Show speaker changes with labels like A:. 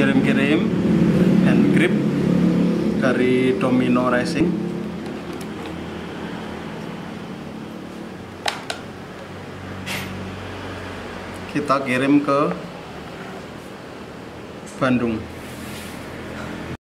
A: kirim-kirim hand grip dari Domino Racing. Kita kirim ke Bandung.